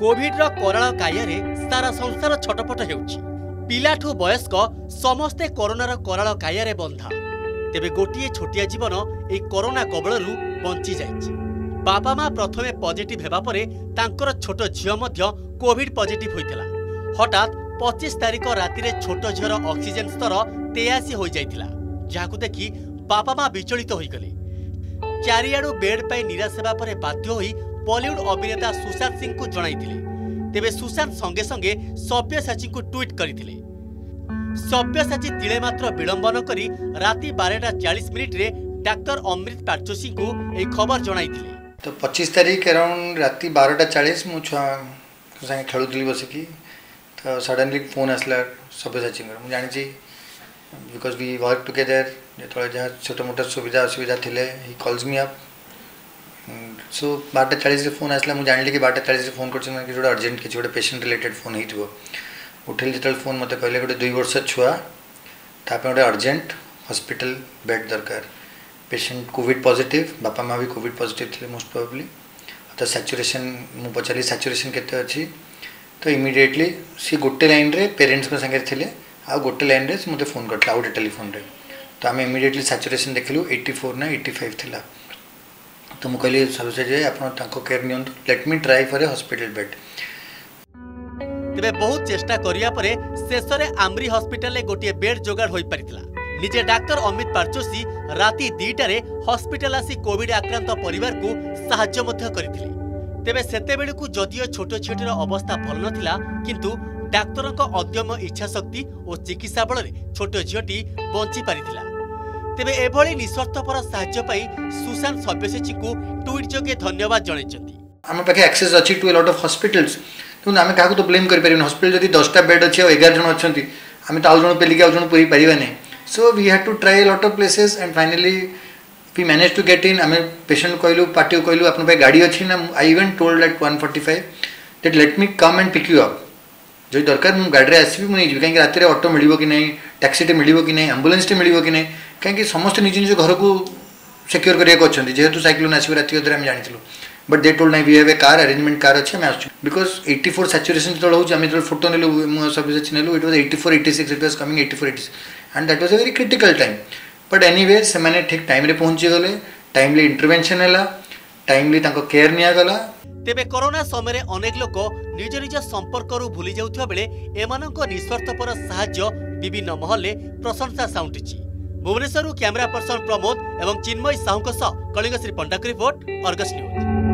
କୋଭିଡ୍ର କରାଳ କାୟାରେ ସାରା ସଂସାର ଛଟପଟ ହେଉଛି ପିଲାଠୁ ବୟସ୍କ ସମସ୍ତେ କରୋନାର କରାଳ କାୟାରେ ବନ୍ଧା ତେବେ ଗୋଟିଏ ଛୋଟିଆ ଜୀବନ ଏହି କରୋନା କବଳରୁ ବଞ୍ଚିଯାଇଛି ବାପା ମା ପ୍ରଥମେ ପଜିଟିଭ୍ ହେବା ପରେ ତାଙ୍କର ଛୋଟ ଝିଅ ମଧ୍ୟ କୋଭିଡ୍ ପଜିଟିଭ୍ ହୋଇଥିଲା ହଠାତ୍ ପଚିଶ ତାରିଖ ରାତିରେ ଛୋଟ ଝିଅର ଅକ୍ସିଜେନ୍ ସ୍ତର ତେୟାଅଶୀ ହୋଇଯାଇଥିଲା ଯାହାକୁ ଦେଖି ବାପା ମା ବିଚଳିତ ହୋଇଗଲେ ଚାରିଆଡ଼ୁ ବେଡ୍ ପାଇଁ ନିରାଶ ହେବା ପରେ ବାଧ୍ୟ ହୋଇ बॉलीवुड अभिनेता सुशांत सिंह को जनई तेज सुशांत संगे संगे सब्यसाची को ट्विट करते सब्यसाची तिड़े मात्र विलंब नक रात बारटा चालीस मिनिट्रे डाक्टर अमृत पाटोशी को ये खबर जन तो पचीस तारीख अराउंड रात बारटा चालीस मुझे खेलु बसिकी तो सडनली फोन आसला सब्यसाची जानी बिकज वी वर्क टुगेदर जो छोटमोट सुविधा असुविधा थे कल्स मी आप અને તો 840 થી ફોન આસલા મુ જાણલ કે 840 થી ફોન કરચેને કે જોડે अर्जेंट કે છી જોડે પેશન્ટ રિલેટેડ ફોન હે થવો ઉઠેલ જેטל ફોન મત પહેલે ગડે 2 વર્ષ છુઆ તાપે ઓડે अर्जेंट હોસ્પિટલ બેડ દરકર પેશન્ટ કોવિડ પોઝિટિવ બાપા માવી કોવિડ પોઝિટિવ થલે મોસ્ટ પ્રોબેબલી આતા સેચ્યુરેશન મુ પછાળી સેચ્યુરેશન કેતે અછી તો ઇમિડિએટલી સી ગોટ લેન રે પેરેન્ટસ મસાંગે થિલે આ ગોટ લેન રે મુ ફોન કરતા ઓર ટેલિફોન રે તો અમે ઇમિડિએટલી સેચ્યુરેશન દેખિલુ 84 ને 85 થિલા ତ ମୁଁ କହିଲି ସବ୍ୟସାଚୀ ଯେ ଆପଣ ତାଙ୍କ କେୟାର ନିଅନ୍ତୁ let me try for a hospital bed ତେବେ ବହୁତ ଚେଷ୍ଟା କରିବା ପରେ ଶେଷରେ ଆମ୍ରି ହସ୍ପିଟାଲରେ ଗୋଟିଏ ବେଡ୍ ଯୋଗାଡ଼ ହୋଇପାରିଥିଲା ନିଜେ ଡାକ୍ତର ଅମିତ ପାର୍ଚୋଷୀ ରାତି ଦୁଇଟାରେ ହସ୍ପିଟାଲ ଆସି କୋଭିଡ ଆକ୍ରାନ୍ତ ପରିବାରକୁ ସାହାଯ୍ୟ ମଧ୍ୟ କରିଥିଲେ ତେବେ ସେତେବେଳକୁ ଯଦିଓ ଛୋଟ ଝିଅଟିର ଅବସ୍ଥା ଭଲ ନଥିଲା କିନ୍ତୁ ଡାକ୍ତରଙ୍କ ଅଦମ୍ୟ ଇଚ୍ଛାଶକ୍ତି ଓ ଚିକିତ୍ସା ବଳରେ ଛୋଟ ଝିଅଟି ବଞ୍ଚିପାରିଥିଲା ତେବେ ଏଭଳି ନିଃସ୍ୱାର୍ଥପର ସାହାଯ୍ୟ ପାଇଁ ସୁଶାନ୍ତ ସବ୍ୟସାଚୀଙ୍କୁ ଟ୍ୱିଟ୍ ଯୋଗେ ଧନ୍ୟବାଦ ଜଣାଇଛନ୍ତି ଆମ ପାଖେ ଆକ୍ସେସ୍ ଅଛି to a lot of hospitals କିନ୍ତୁ ଆମେ କାହାକୁ ତ ବ୍ଲେମ୍ କରିପାରିବାନି ହସ୍ପିଟାଲ ଯଦି ଦଶଟା ବେଡ୍ ଅଛି ଆଉ ଏଗାର ଜଣ ଅଛନ୍ତି ଆମେ ତ ଆଉ ଜଣ ପେଲିକି ଆଉ ଜଣ ପୁରେଇ ପାରିବା ନାହିଁ so we had to try lot of places and finally we manage to get in आम पेसेंट कहलु पार्टी कहलु आप गाड़ी अच्छी ना I even told at one forty five that let me come and pick you up जो दरकार मुझे गाड़ी आसबी मुझे कहीं रात अटो मिल कि ना टैक्सीटे मिल कि ना आम्बुलांसटे मिल कि ना କାହିଁକି ସମସ୍ତେ ନିଜ ନିଜ ଘରକୁ ସେକ୍ୟୁର କରିବାକୁ ଅଛନ୍ତି ଯେହେତୁ ସାଇକ୍ଲୋନ୍ ଆସିବ ରାତି ଅଧରେ ଆମେ ଜାଣିଥିଲୁ ବଟ୍ ଦେ ଟୋଲ୍ ନାଇଁ we have a car arrangement car ଅଛି ଆମେ ଆସୁଛୁ ବିକଜ୍ ଏଇଟି ଫୋର୍ ସାଚୁରେସନ୍ ଯେତେବେଳେ ହେଉଛି ଆମେ ଯେତେବେଳେ ଫଟୋ ନେଲୁ ମୁଁ ସବିସେଚ୍ ନେଲୁ it was eighty four eighty six it was coming eighty four eighty six and that was a very critical time but anyway ସେମାନେ ଠିକ୍ ଟାଇମ୍ରେ ପହଞ୍ଚିଗଲେ ଟାଇମ୍ଲି ଇଣ୍ଟରଭେନ୍ସନ୍ ହେଲା ଟାଇମ୍ଲି ତାଙ୍କ କେୟାର୍ ନିଆଗଲା ତେବେ କରୋନା ସମୟରେ ଅନେକ ଲୋକ ନିଜ ନିଜ ସମ୍ପର୍କରୁ ଭୁଲି ଯାଉଥିବା ବେଳେ ଏମାନଙ୍କ ନିଃସ୍ୱାର୍ଥପର ସାହାଯ୍ୟ ବିଭିନ୍ନ ମହଲରେ ପ୍ରଶଂସା ସାଉଣ୍ଟିଛି भुवनेश्वर क्यमेरा पर्सन प्रमोद और Chinmay Sahu Kalingashri Panda report Argus news